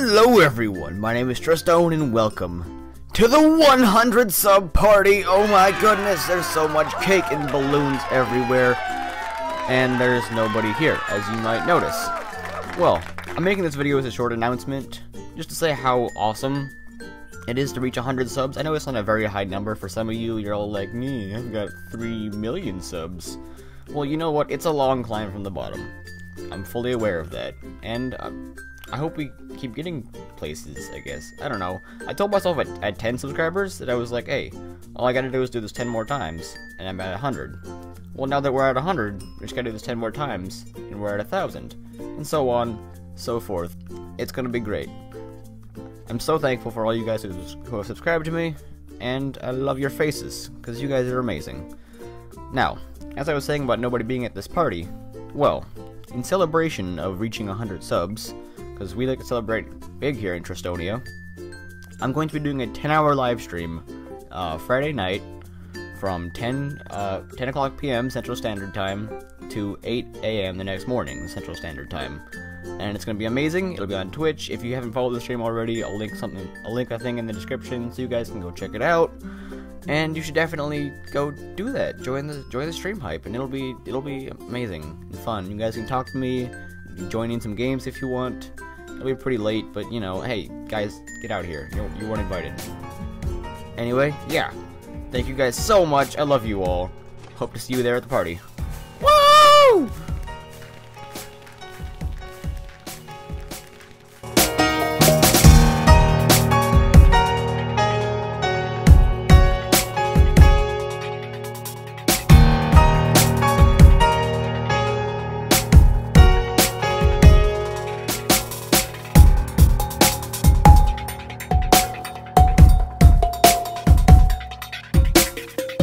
Hello everyone, my name is Trist0n and welcome to the 100 sub party! Oh my goodness, there's so much cake and balloons everywhere, and there's nobody here, as you might notice. Well, I'm making this video as a short announcement, just to say how awesome it is to reach 100 subs. I know it's not a very high number for some of you, you're all like, me, I've got 3 million subs. Well, you know what, it's a long climb from the bottom. I'm fully aware of that, and... Uh, I hope we keep getting places, I guess. I don't know. I told myself at, at 10 subscribers that I was like, hey, all I gotta do is do this 10 more times, and I'm at 100. Well, now that we're at 100, we just gotta do this 10 more times, and we're at 1,000. And so on, so forth. It's gonna be great. I'm so thankful for all you guys who, who have subscribed to me, and I love your faces, because you guys are amazing. Now, as I was saying about nobody being at this party, well, in celebration of reaching 100 subs, because we like to celebrate big here in Tristonia. I'm going to be doing a 10-hour live stream uh, Friday night from 10 uh, 10 o'clock p.m. Central Standard Time to 8 a.m. the next morning Central Standard Time, and it's going to be amazing. It'll be on Twitch. If you haven't followed the stream already, I'll link something, a link I think in the description, so you guys can go check it out. And you should definitely go do that. Join the join the stream hype, and it'll be it'll be amazing and fun. You guys can talk to me, join in some games if you want. It'll be pretty late, but you know, hey, guys, get out here. You, you weren't invited. Anyway, yeah. Thank you guys so much. I love you all. Hope to see you there at the party. Woo!